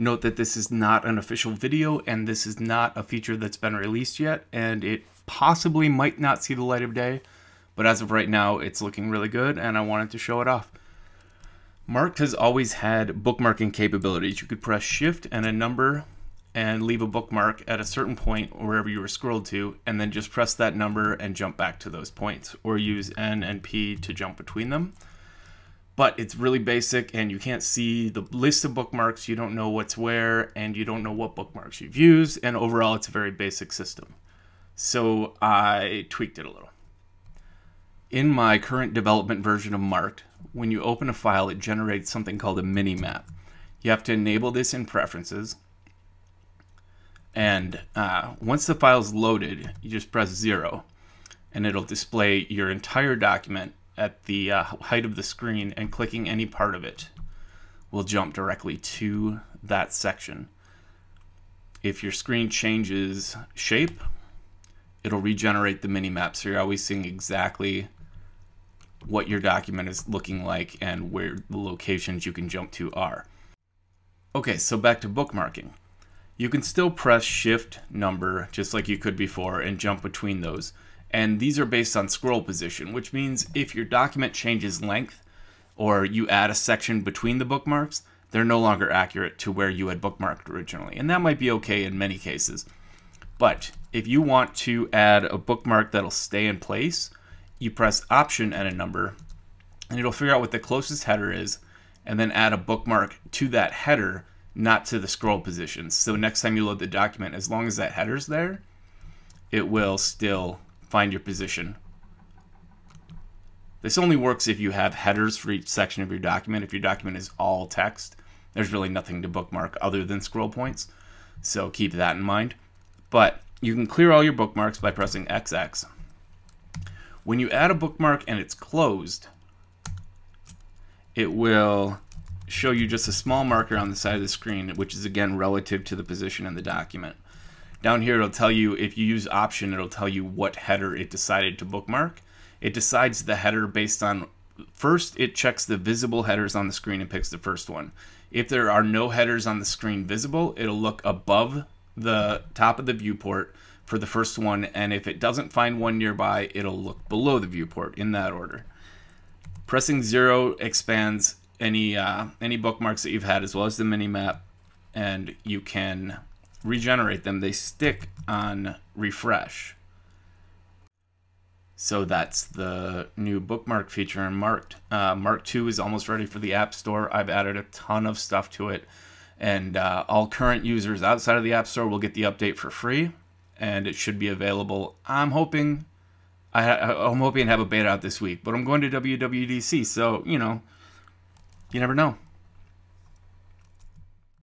Note that this is not an official video and this is not a feature that's been released yet and it possibly might not see the light of day, but as of right now, it's looking really good and I wanted to show it off. Marked has always had bookmarking capabilities. You could press shift and a number and leave a bookmark at a certain point wherever you were scrolled to, and then just press that number and jump back to those points, or use N and P to jump between them. But it's really basic, and you can't see the list of bookmarks, you don't know what's where, and you don't know what bookmarks you've used, and overall, it's a very basic system. So I tweaked it a little. In my current development version of Marked, when you open a file, it generates something called a mini map. You have to enable this in Preferences, and uh, once the file is loaded, you just press zero and it'll display your entire document at the uh, height of the screen and clicking any part of it will jump directly to that section. If your screen changes shape, it'll regenerate the mini map so you're always seeing exactly what your document is looking like and where the locations you can jump to are. Okay, so back to bookmarking. You can still press shift number just like you could before and jump between those. And these are based on scroll position, which means if your document changes length or you add a section between the bookmarks, they're no longer accurate to where you had bookmarked originally. And that might be okay in many cases. But if you want to add a bookmark that'll stay in place, you press option and a number and it'll figure out what the closest header is and then add a bookmark to that header not to the scroll position. So next time you load the document, as long as that header's there, it will still find your position. This only works if you have headers for each section of your document. If your document is all text, there's really nothing to bookmark other than scroll points. So keep that in mind. But you can clear all your bookmarks by pressing XX. When you add a bookmark and it's closed, it will show you just a small marker on the side of the screen, which is again relative to the position in the document. Down here, it'll tell you, if you use option, it'll tell you what header it decided to bookmark. It decides the header based on, first it checks the visible headers on the screen and picks the first one. If there are no headers on the screen visible, it'll look above the top of the viewport for the first one, and if it doesn't find one nearby, it'll look below the viewport in that order. Pressing zero expands any uh, any bookmarks that you've had as well as the mini map and you can regenerate them they stick on refresh. So that's the new bookmark feature. In marked uh, mark 2 is almost ready for the app store. I've added a ton of stuff to it. And uh, all current users outside of the app store will get the update for free. And it should be available. I'm hoping I, i'm hoping to have a beta out this week but i'm going to wwdc so you know you never know.